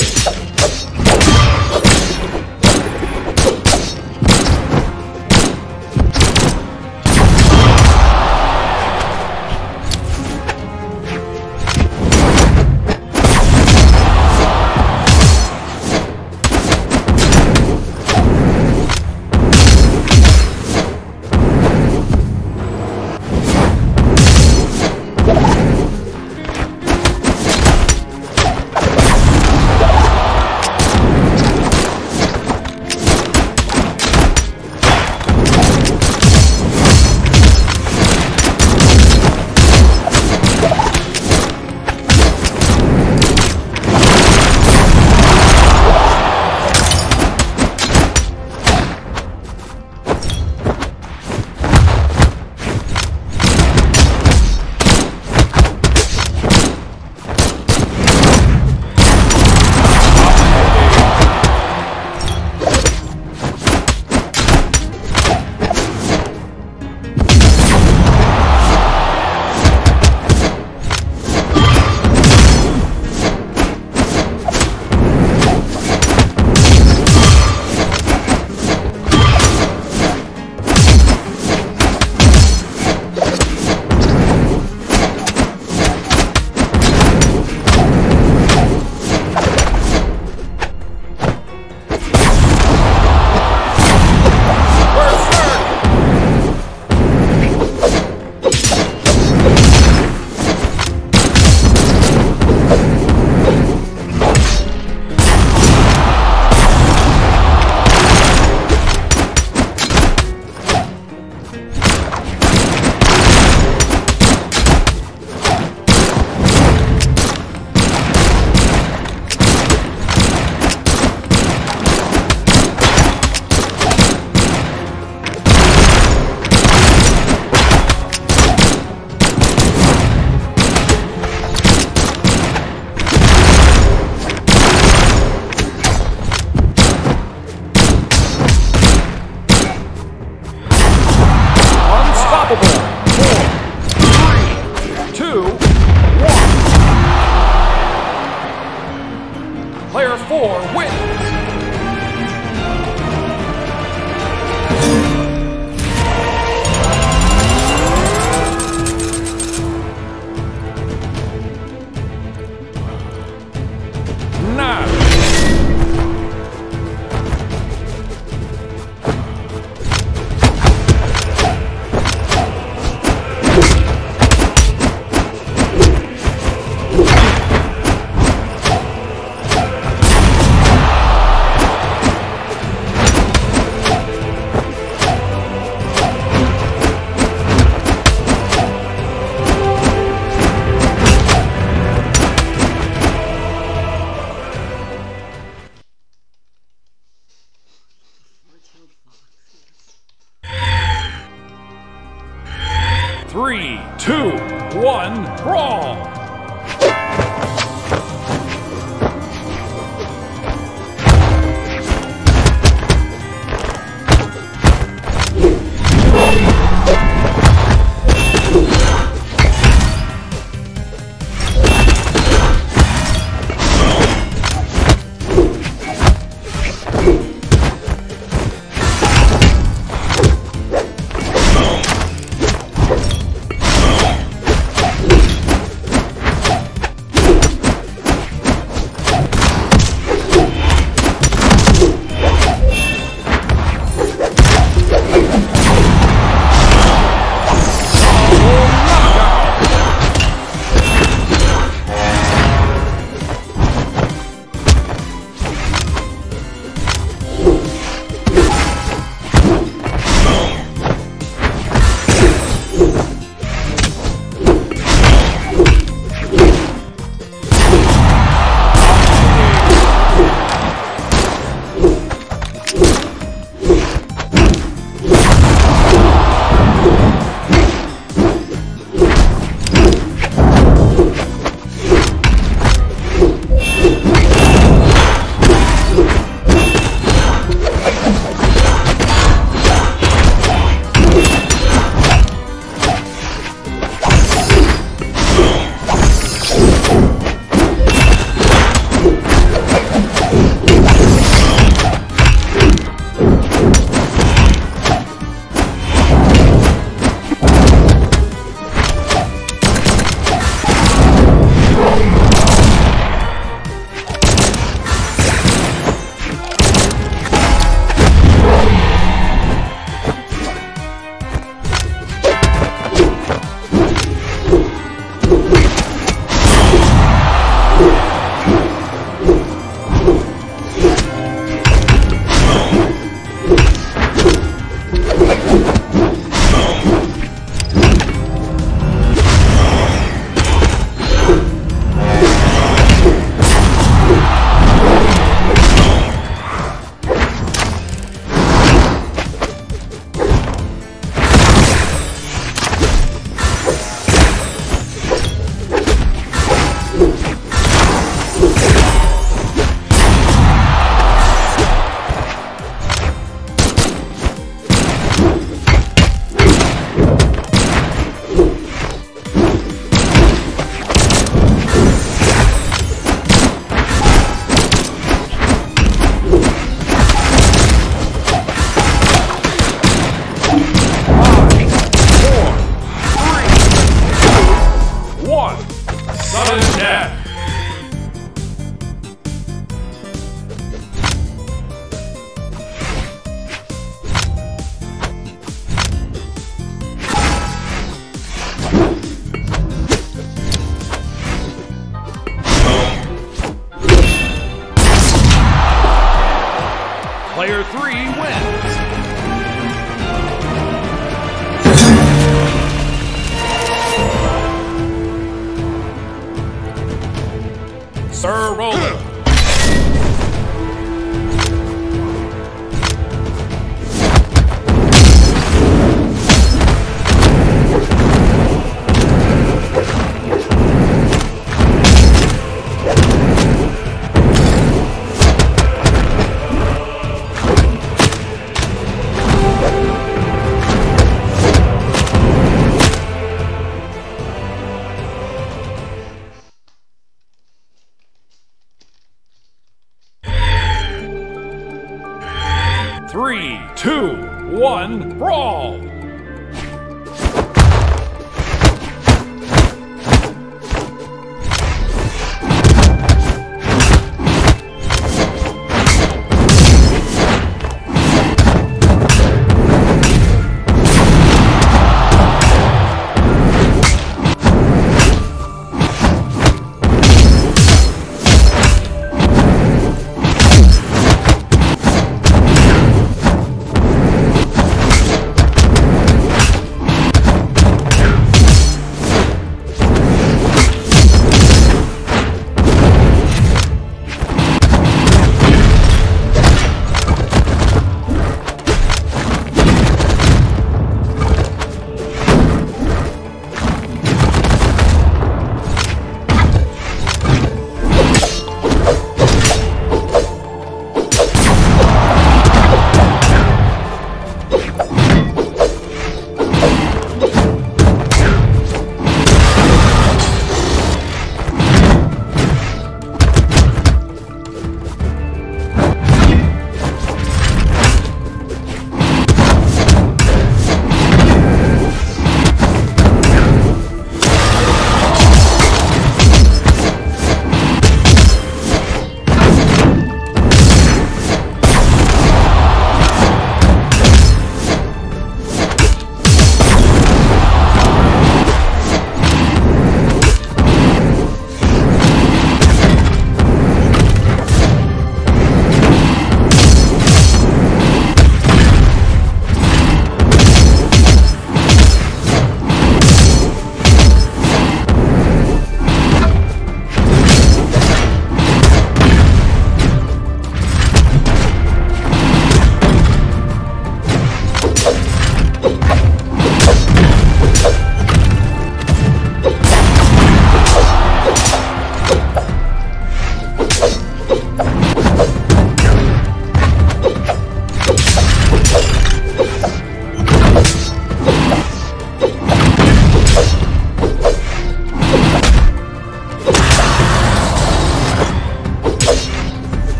Oh.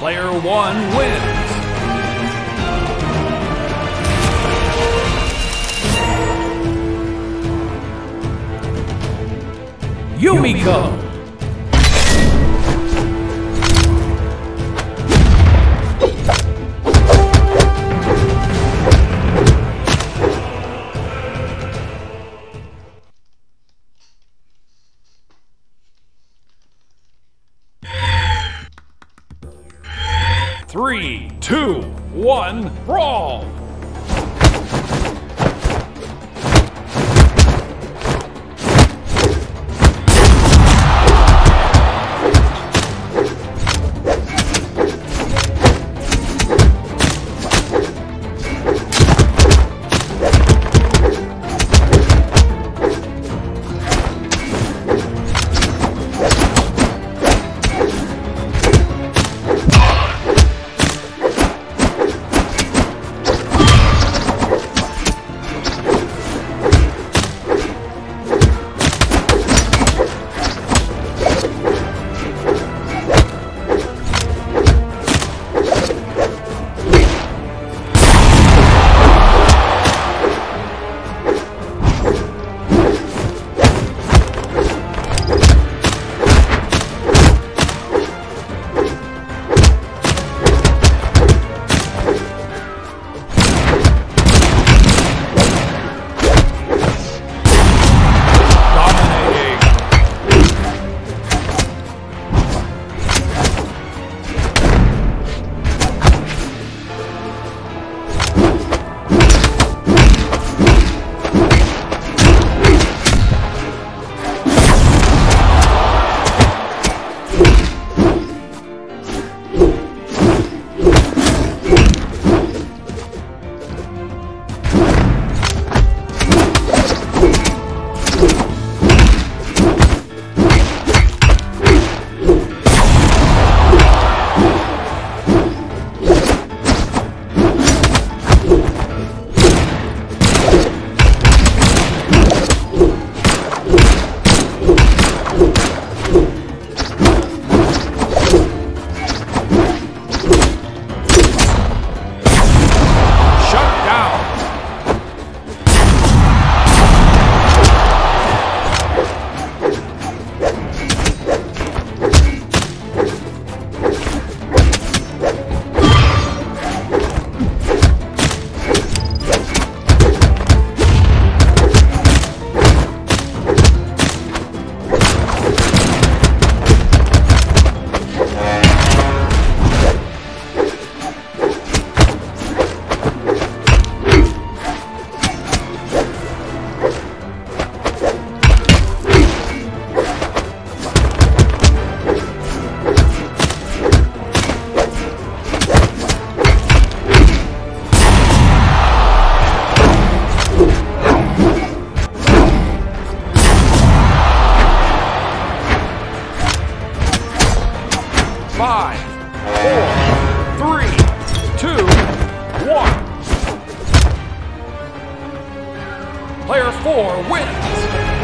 Player one wins. Yumiko. Wins.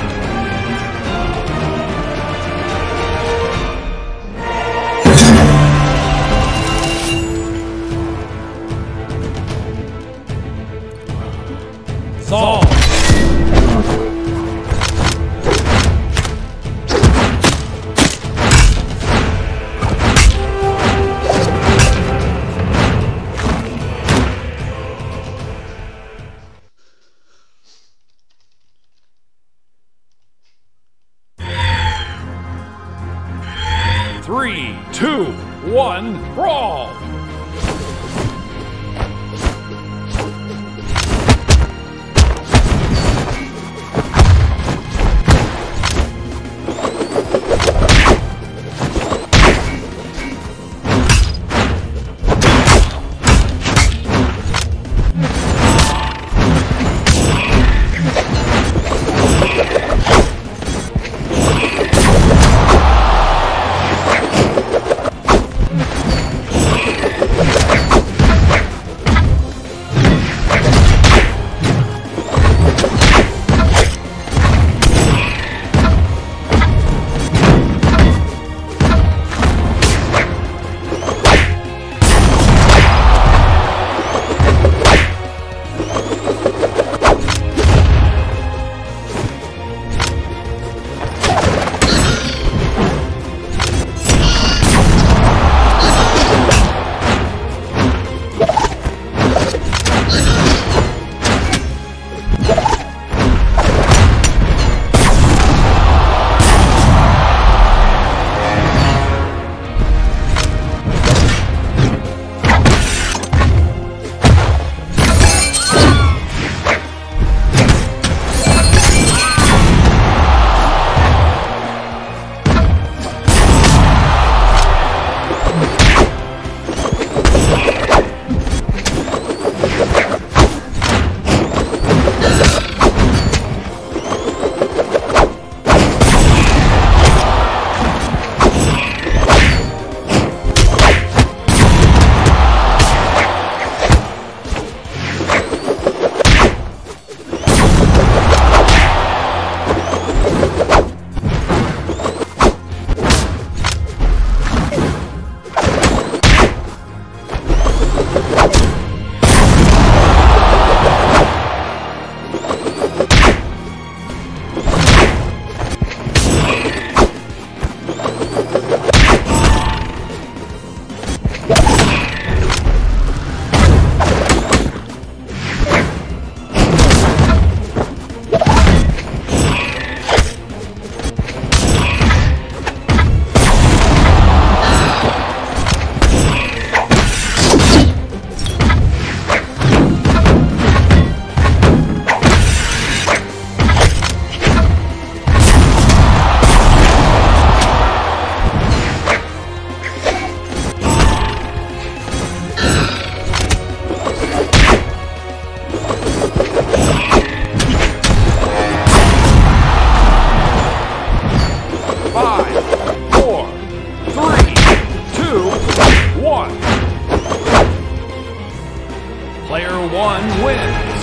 One wins.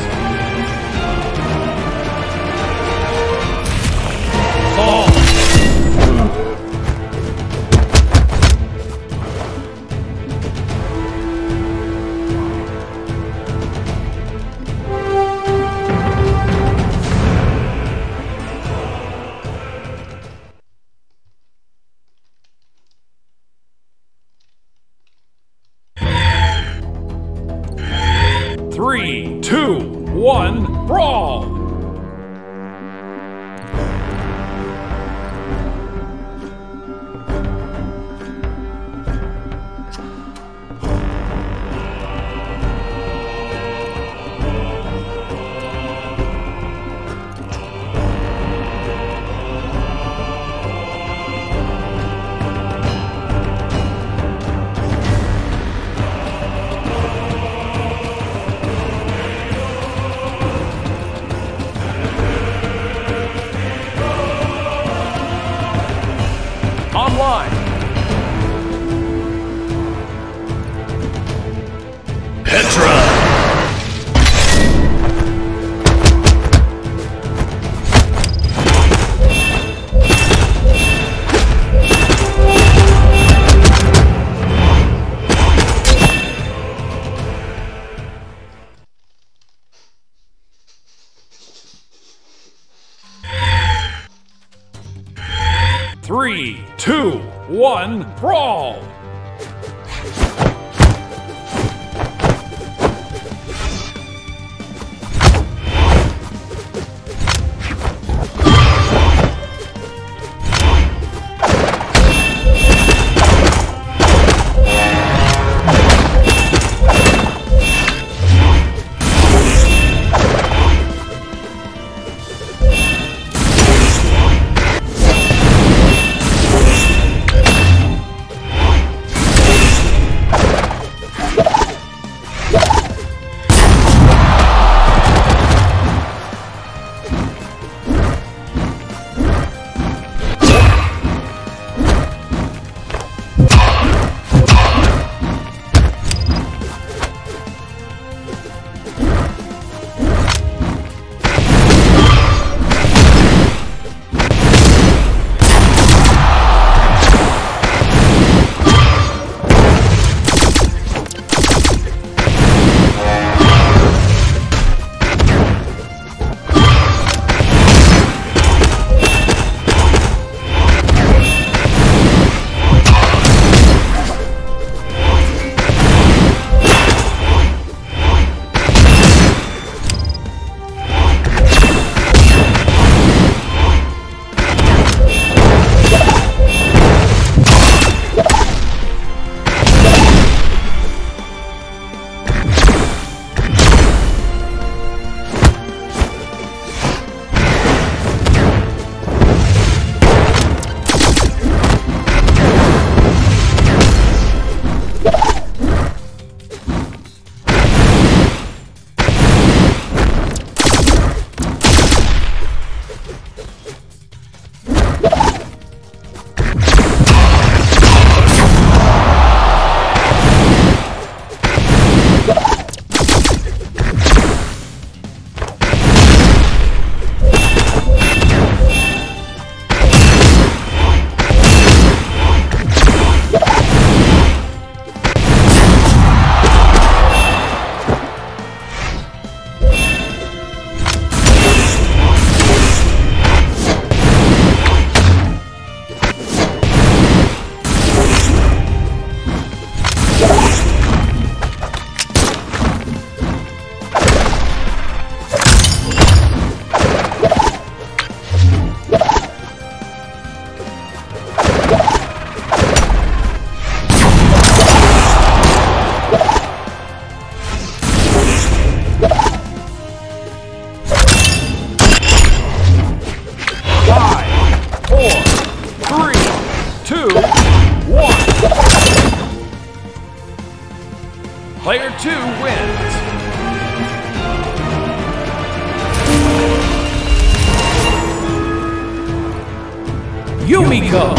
Yumiko.